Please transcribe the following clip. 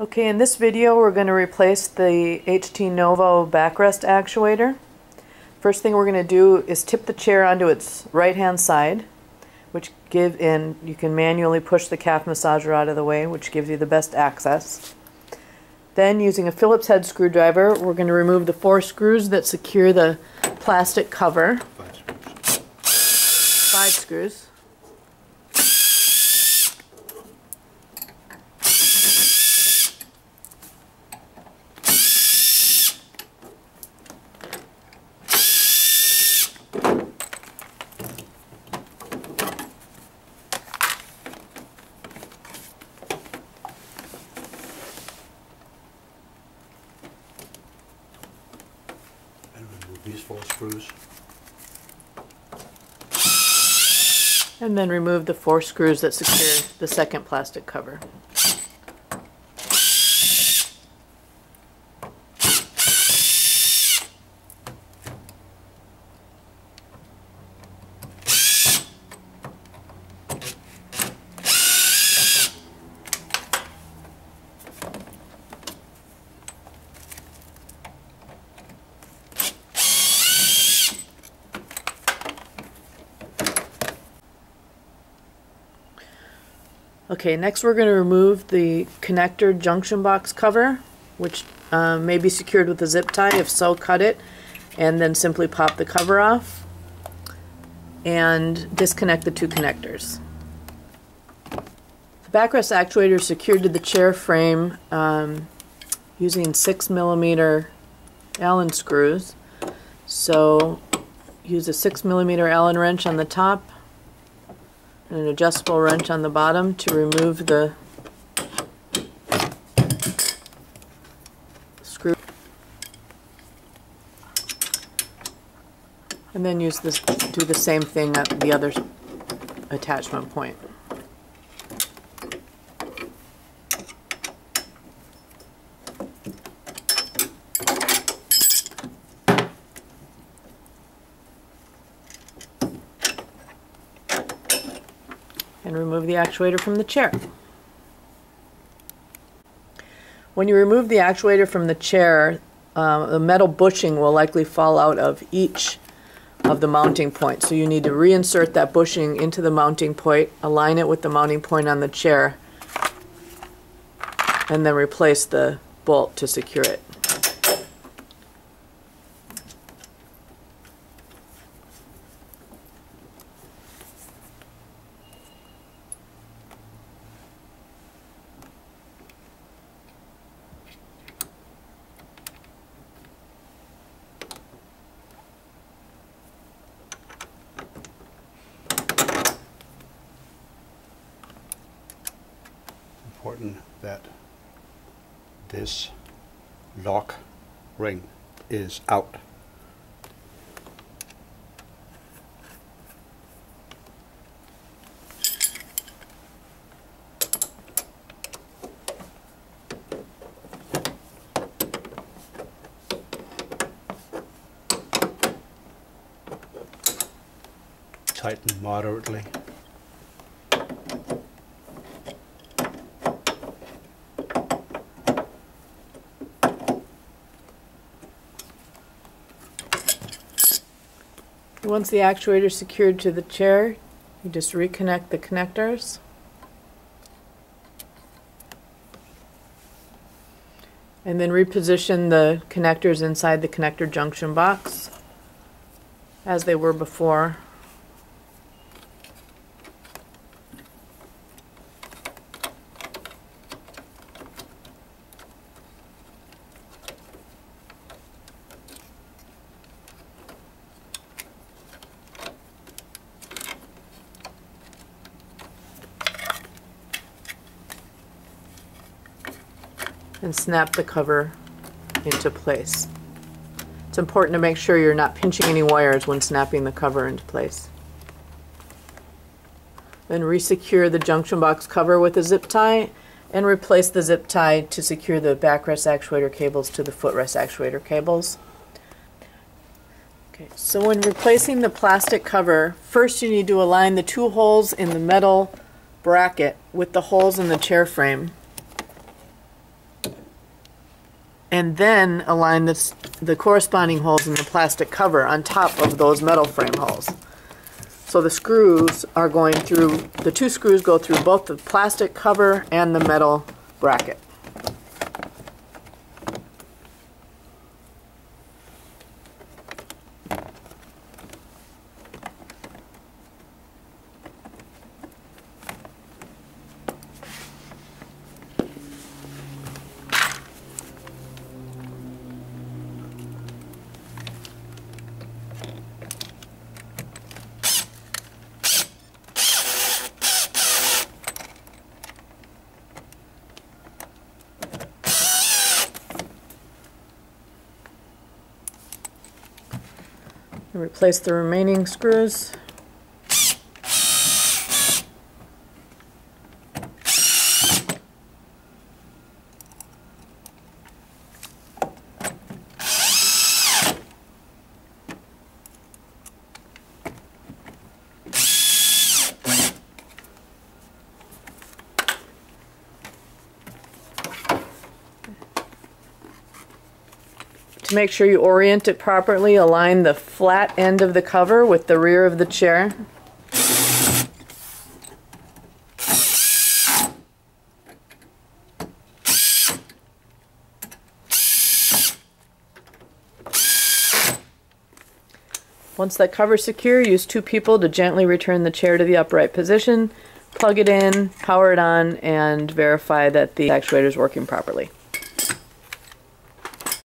Okay, in this video we're going to replace the HT Novo backrest actuator. First thing we're going to do is tip the chair onto its right hand side, which give in, you can manually push the calf massager out of the way, which gives you the best access. Then using a Phillips head screwdriver, we're going to remove the four screws that secure the plastic cover. Five screws. And remove these four screws. And then remove the four screws that secure the second plastic cover. Okay, next we're going to remove the connector junction box cover, which um, may be secured with a zip tie. If so, cut it and then simply pop the cover off and disconnect the two connectors. The backrest actuator is secured to the chair frame um, using 6 millimeter Allen screws. So use a 6 millimeter Allen wrench on the top and an adjustable wrench on the bottom to remove the screw. And then use this, do the same thing at the other attachment point. And remove the actuator from the chair. When you remove the actuator from the chair, uh, the metal bushing will likely fall out of each of the mounting points. So you need to reinsert that bushing into the mounting point, align it with the mounting point on the chair, and then replace the bolt to secure it. Important that this lock ring is out. Tighten moderately. Once the actuator is secured to the chair, you just reconnect the connectors. And then reposition the connectors inside the connector junction box as they were before. And snap the cover into place. It's important to make sure you're not pinching any wires when snapping the cover into place. Then resecure the junction box cover with a zip tie and replace the zip tie to secure the backrest actuator cables to the footrest actuator cables. Okay, so when replacing the plastic cover, first you need to align the two holes in the metal bracket with the holes in the chair frame. And then align this, the corresponding holes in the plastic cover on top of those metal frame holes. So the screws are going through, the two screws go through both the plastic cover and the metal bracket. And replace the remaining screws. Make sure you orient it properly, align the flat end of the cover with the rear of the chair. Once that cover's secure, use two people to gently return the chair to the upright position, plug it in, power it on, and verify that the actuator is working properly.